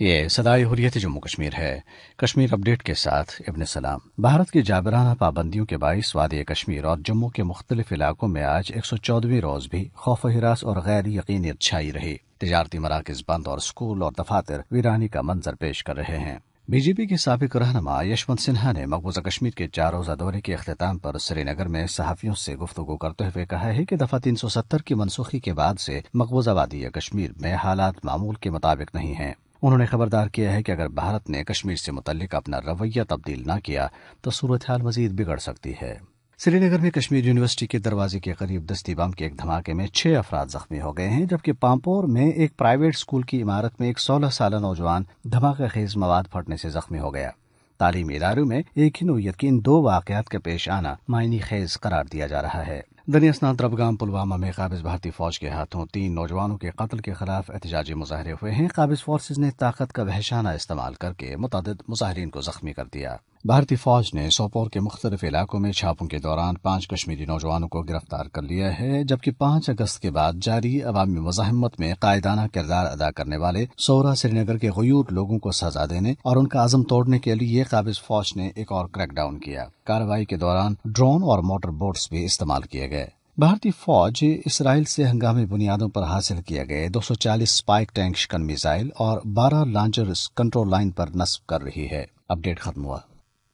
یہ صدائی حریت جموں کشمیر ہے۔ کشمیر اپڈیٹ کے ساتھ ابن سلام۔ بھارت کی جابرانہ پابندیوں کے باعث وادی کشمیر اور جموں کے مختلف علاقوں میں آج ایک سو چودہویں روز بھی خوف و ہراس اور غیر یقینیت چھائی رہی۔ تجارتی مراکز بند اور اسکول اور دفاتر ویرانی کا منظر پیش کر رہے ہیں۔ بی جے پی کے سابق رہنما یشونت سنہا نے مقبوضہ کشمیر کے چار روزہ دورے کے اختتام پر سری نگر میں صحافیوں سے گفتگو کرتے ہوئے کہا ہے کہ دفعہ تین سو ستر کی منسوخی کے بعد سے مقبوضہ وادی کشمیر میں حالات معمول کے مطابق نہیں ہیں۔ انہوں نے خبردار کیا ہے کہ اگر بھارت نے کشمیر سے متعلق اپنا رویہ تبدیل نہ کیا تو صورتحال مزید بگڑ سکتی ہے۔ سری نگر میں کشمیر یونیورسٹی کے دروازے کے قریب دستی بم کے ایک دھماکے میں چھ افراد زخمی ہو گئے ہیں، جبکہ پامپور میں ایک پرائیویٹ اسکول کی عمارت میں ایک سولہ سالہ نوجوان دھماکہ خیز مواد پھٹنے سے زخمی ہو گیا۔ تعلیمی اداروں میں ایک ہی نوعیت کے ان دو واقعات کا پیش آنا معنی خیز قرار دیا جا رہا ہے۔ دنیاسنات دربگام پلوامہ میں قابض بھارتی فوج کے ہاتھوں تین نوجوانوں کے قتل کے خلاف احتجاجی مظاہرے ہوئے ہیں۔ قابض فورسز نے طاقت کا وحشانہ استعمال کر کے متعدد مظاہرین کو زخمی کر دیا۔ بھارتی فوج نے سوپور کے مختلف علاقوں میں چھاپوں کے دوران پانچ کشمیری نوجوانوں کو گرفتار کر لیا ہے، جبکہ پانچ اگست کے بعد جاری عوامی مزاحمت میں قائدانہ کردار ادا کرنے والے سورا سری نگر کے غیور لوگوں کو سزا دینے اور ان کا عزم توڑنے کے لیے قابض فوج نے ایک اور کریک ڈاؤن کیا۔ کارروائی کے دوران ڈرون اور موٹر بوٹس بھی استعمال کیے گئے۔ بھارتی فوج اسرائیل سے ہنگامی بنیادوں پر حاصل کیے گئے دو سو چالیس اسپائک ٹینک شکن میزائل اور بارہ لانچر کنٹرول لائن پر نصب کر رہی ہے۔ اپڈیٹ ختم ہوا۔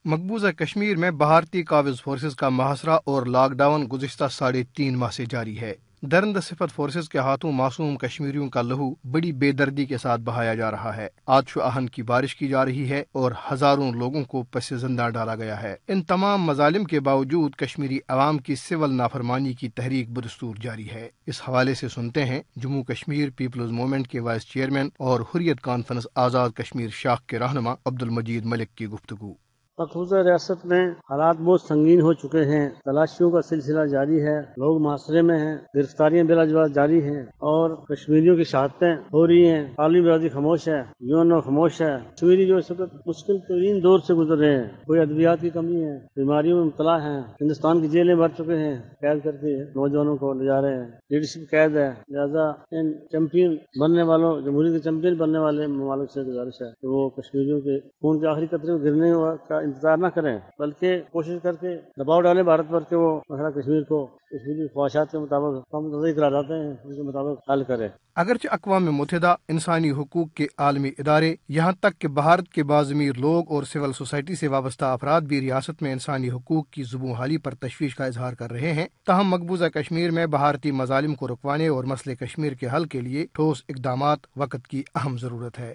مقبوضہ کشمیر میں بھارتی قابض فورسز کا محاصرہ اور لاک ڈاؤن گزشتہ ساڑھے تین ماہ سے جاری ہے۔ درند صفت فورسز کے ہاتھوں معصوم کشمیریوں کا لہو بڑی بے دردی کے ساتھ بہایا جا رہا ہے۔ آج آہن کی بارش کی جا رہی ہے اور ہزاروں لوگوں کو پس زندہ ڈالا گیا ہے۔ ان تمام مظالم کے باوجود کشمیری عوام کی سول نافرمانی کی تحریک بدستور جاری ہے۔ اس حوالے سے سنتے ہیں، جموں کشمیر پیپلز موومنٹ کے وائس چیئرمین اور حریت کانفرنس آزاد کشمیر شاخ کے رہنما عبد المجید ملک کی گفتگو۔ مقبوضہ ریاست میں حالات بہت سنگین ہو چکے ہیں۔ تلاشیوں کا سلسلہ جاری ہے، لوگ محاصرے میں ہیں، گرفتاریاں بلا جواب جاری ہیں اور کشمیریوں کی شہادتیں ہو رہی ہیں۔ عالمی برادری خاموش ہے یون خاموش ہے۔ کشمیری جو اس وقت مشکل ترین دور سے گزر رہے ہیں، کوئی ادویات کی کمی ہے، بیماریوں میں مبتلا ہیں، ہندوستان کی جیلیں بھر چکے ہیں، قید کر کے نوجوانوں کو لے جا رہے ہیں۔ لیڈرشپ قید ہے، لہٰذا ان چیمپئن بننے والوں، جمہوریت کے چیمپئن بننے والے ممالک سے گزارش ہے کہ وہ کشمیریوں کے خون کے آخری قطرے کو گرنے کا انتظار نہ کریں، بلکہ کوشش کر کے دباؤ ڈالیں بھارت پر کہ وہ مسئلہ کشمیر کو، کشمیری خواہشات کے مطابق ہم کرا جاتے ہیں اس کے مطابق حل کریں۔ اگرچہ اقوام متحدہ انسانی حقوق کے عالمی ادارے یہاں تک کہ بھارت کے بازمیر لوگ اور سول سوسائٹی سے وابستہ افراد بھی ریاست میں انسانی حقوق کی زبوں حالی پر تشویش کا اظہار کر رہے ہیں، تاہم مقبوضہ کشمیر میں بھارتی مظالم کو رکوانے اور مسئلے کشمیر کے حل کے لیے ٹھوس اقدامات وقت کی اہم ضرورت ہے۔